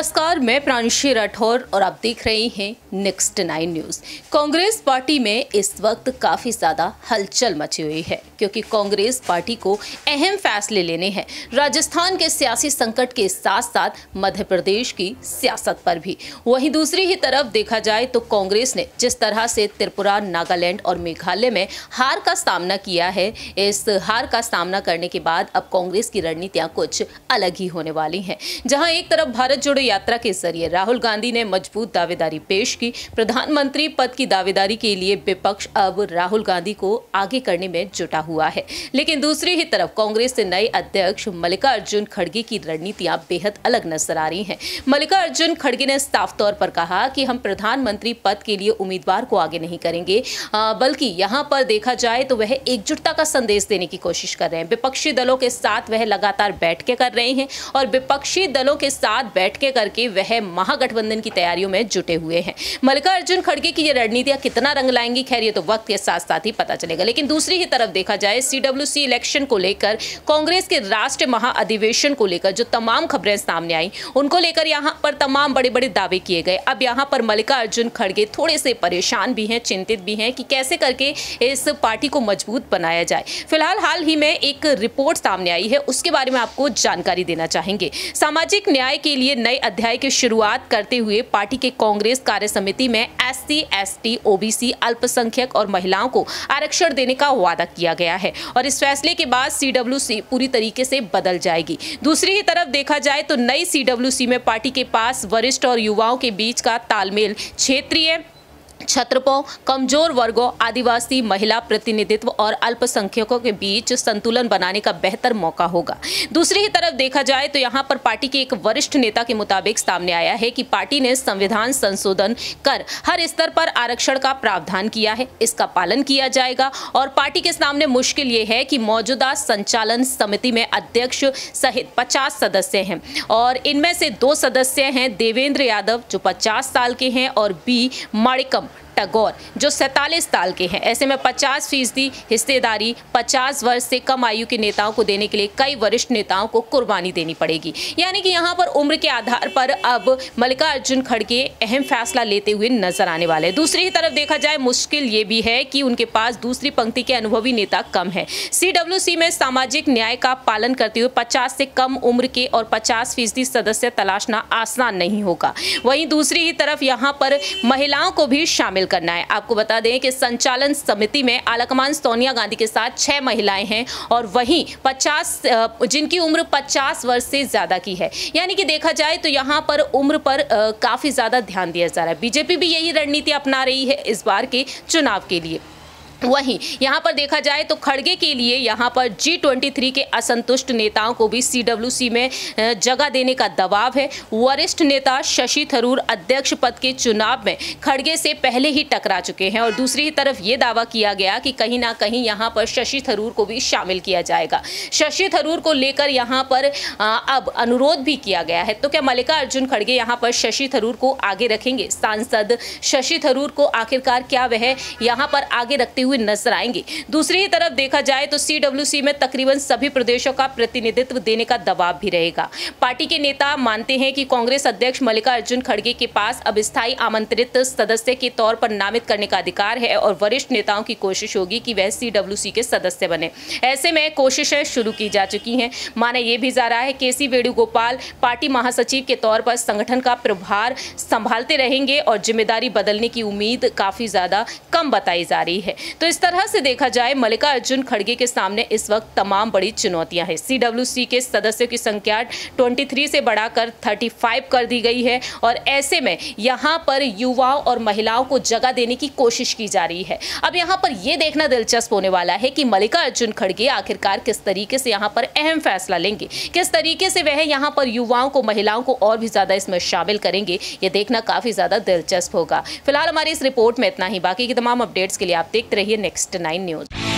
नमस्कार, मैं प्रांशी राठौर और आप देख रहे हैं next nine news Congress party में इस वक्त काफ़ी ज़्यादा हलचल मची हुई है, क्योंकि कांग्रेस पार्टी को अहम फैसले लेने हैं। राजस्थान के सियासी संकट के साथ साथ मध्य प्रदेश की सियासत पर भी। वहीं दूसरी ही तरफ़ देखा जाए तो कांग्रेस ने जिस तरह से त्रिपुरा, नागालैंड और मेघालय में हार का सामना किया है, इस हार का सामना करने के बाद अब कांग्रेस की रणनीतियाँ कुछ अलग ही होने वाली हैं। जहाँ एक तरफ़ भारत जोड़ो यात्रा के ज़रिए राहुल गांधी ने मज़बूत दावेदारी पेश की। प्रधानमंत्री पद की दावेदारी के लिए विपक्ष अब राहुल गांधी को आगे करने में जुटा हुआ है। लेकिन दूसरी ही तरफ़ कांग्रेस के नए अध्यक्ष मल्लिकार्जुन खड़गे की रणनीतियाँ बेहद अलग नज़र आ रही हैं। मल्लिकार्जुन खड़गे ने साफ़ तौर पर कहा कि हम प्रधानमंत्री पद के लिए उम्मीदवार को आगे नहीं करेंगे। बल्कि यहाँ पर देखा जाए तो वह एकजुटता का संदेश देने की कोशिश कर रहे हैं। विपक्षी दलों के साथ वह लगातार बैठ के कर रहे हैं और विपक्षी दलों के साथ बैठ के करके वह महागठबंधन की तैयारियों में जुटे हुए हैं। मल्लिकार्जुन खड़गे की ये रणनीतियाँ कितना रंग लाएँगी, खैर, ये तो वक्त के साथ साथ ही पता चलेगा। लेकिन दूसरी ही तरफ़ देखा जाए सीडब्ल्यूसी इलेक्शन को लेकर, कांग्रेस के राष्ट्रीय महाअधिवेशन को लेकर जो तमाम खबरें सामने आई, उनको लेकर यहाँ पर तमाम बड़े बड़े दावे किए गए। अब यहाँ पर मल्लिकार्जुन खड़गे थोड़े से परेशान भी हैं, चिंतित भी हैं कि कैसे करके इस पार्टी को मज़बूत बनाया जाए। फ़िलहाल हाल ही में एक रिपोर्ट सामने आई है, उसके बारे में आपको जानकारी देना चाहेंगे। सामाजिक न्याय के लिए नए अध्याय की शुरुआत करते हुए पार्टी के कांग्रेस कार्य समिति में एस सी ओबीसी, अल्पसंख्यक और महिलाओं को आरक्षण देने का वादा किया गया है और इस फैसले के बाद सीडब्ल्यूसी पूरी तरीके से बदल जाएगी। दूसरी ही तरफ़ देखा जाए तो नई सीडब्ल्यूसी में पार्टी के पास वरिष्ठ और युवाओं के बीच का तालमेल क्षेत्रीय छत्रपों कमज़ोर वर्गों, आदिवासी, महिला प्रतिनिधित्व और अल्पसंख्यकों के बीच संतुलन बनाने का बेहतर मौका होगा। दूसरी ही तरफ़ देखा जाए तो यहाँ पर पार्टी के एक वरिष्ठ नेता के मुताबिक सामने आया है कि पार्टी ने संविधान संशोधन कर हर स्तर पर आरक्षण का प्रावधान किया है। इसका पालन किया जाएगा और पार्टी के सामने मुश्किल ये है कि मौजूदा संचालन समिति में अध्यक्ष सहित पचास सदस्य हैं और इनमें से दो सदस्य हैं देवेंद्र यादव, जो पचास साल के हैं, और बी, माणिकम टैगोर, जो सैतालीस साल के हैं। ऐसे में 50 फ़ीसदी हिस्सेदारी 50 वर्ष से कम आयु के नेताओं को देने के लिए कई वरिष्ठ नेताओं को कुर्बानी देनी पड़ेगी। यानी कि यहाँ पर उम्र के आधार पर अब मल्लिकार्जुन खड़गे अहम फैसला लेते हुए नज़र आने वाले हैं। दूसरी ही तरफ़ देखा जाए, मुश्किल ये भी है कि उनके पास दूसरी पंक्ति के अनुभवी नेता कम है। सी में सामाजिक न्याय का पालन करते हुए पचास से कम उम्र के और पचास फ़ीसदी सदस्य तलाशना आसान नहीं होगा। वहीं दूसरी ही तरफ़ यहाँ पर महिलाओं को भी शामिल करना है। आपको बता दें कि संचालन समिति में आलाकमान सोनिया गांधी के साथ छह महिलाएँ हैं और वहीं 50 जिनकी उम्र 50 वर्ष से ज़्यादा की है। यानी कि देखा जाए तो यहाँ पर उम्र पर काफ़ी ज़्यादा ध्यान दिया जा रहा है। बीजेपी भी यही रणनीति अपना रही है इस बार के चुनाव के लिए। वहीं यहाँ पर देखा जाए तो खड़गे के लिए यहाँ पर जी ट्वेंटी थ्री के असंतुष्ट नेताओं को भी सीडब्ल्यूसी में जगह देने का दबाव है। वरिष्ठ नेता शशि थरूर अध्यक्ष पद के चुनाव में खड़गे से पहले ही टकरा चुके हैं और दूसरी तरफ़ ये दावा किया गया कि कहीं ना कहीं यहाँ पर शशि थरूर को भी शामिल किया जाएगा। शशि थरूर को लेकर यहाँ पर अब अनुरोध भी किया गया है। तो क्या मल्लिकार्जुन खड़गे यहाँ पर शशि थरूर को आगे रखेंगे? सांसद शशि थरूर को आखिरकार क्या वह यहाँ पर आगे रखते हुए हुए नज़र आएँगे। दूसरी तरफ़ देखा जाए तो सीडब्ल्यूसी में तकरीबन सभी प्रदेशों का प्रतिनिधित्व देने का दबाव भी रहेगा। पार्टी के नेता मानते हैं कि कांग्रेस अध्यक्ष मल्लिकार्जुन खड़गे के पास अब स्थायी आमंत्रित सदस्य के तौर पर नामित करने का अधिकार है और वरिष्ठ नेताओं की कोशिश होगी कि वह सी के सदस्य बने। ऐसे में कोशिशें शुरू की जा चुकी हैं। माना यह भी जा रहा है के सी वेणुगोपाल पार्टी महासचिव के तौर पर संगठन का प्रभार संभालते रहेंगे और ज़िम्मेदारी बदलने की उम्मीद काफ़ी ज़्यादा कम बताई जा रही है। तो इस तरह से देखा जाए, मल्लिकार्जुन खड़गे के सामने इस वक्त तमाम बड़ी चुनौतियाँ हैं। सीडब्ल्यूसी के सदस्यों की संख्या 23 से बढ़ाकर 35 कर दी गई है और ऐसे में यहाँ पर युवाओं और महिलाओं को जगह देने की कोशिश की जा रही है। अब यहाँ पर यह देखना दिलचस्प होने वाला है कि मल्लिकार्जुन खड़गे आखिरकार किस तरीके से यहाँ पर अहम फैसला लेंगे, किस तरीके से वह यहाँ पर युवाओं को, महिलाओं को और भी ज़्यादा इसमें शामिल करेंगे, ये देखना काफ़ी ज़्यादा दिलचस्प होगा। फ़िलहाल हमारी इस रिपोर्ट में इतना ही। बाकी की तमाम अपडेट्स के लिए आप देखते रहिए रहिए नेक्स्ट नाइन न्यूज़